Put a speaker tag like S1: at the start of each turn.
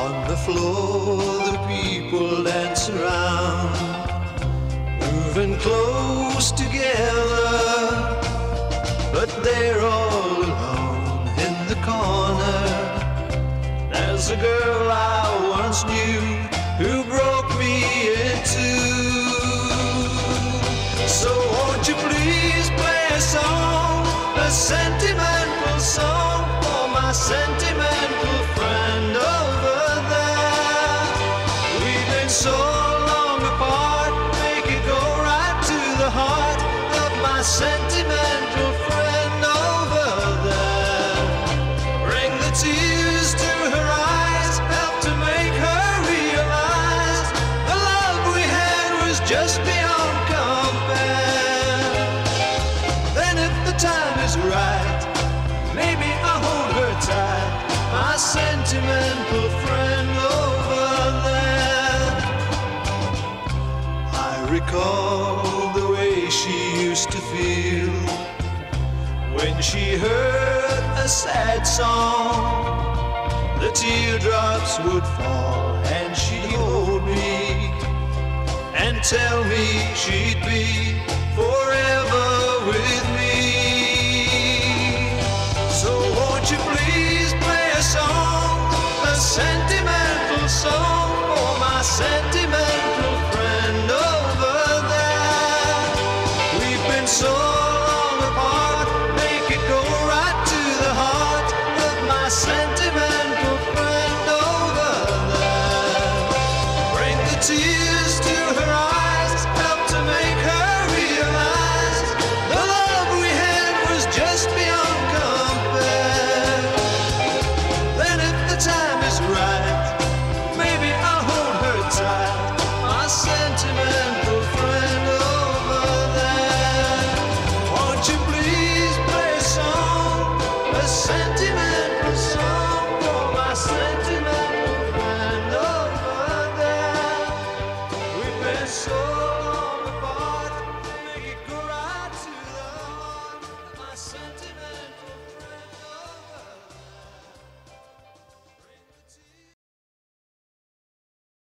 S1: On the floor, the people dance around, moving close together, but they're all alone in the corner. There's a girl I once knew who broke me in two. So won't you please play a song, a sentimental so long apart, make it go right to the heart of my sentimental friend over there. Bring the tears to her eyes, help to make her realize the love we had was just beyond compare. Then if the time is right, maybe I'll hold her tight, my sentimental she used to feel when she heard a sad song. The teardrops would fall and she'd hold me and tell me she'd be tears to her eyes,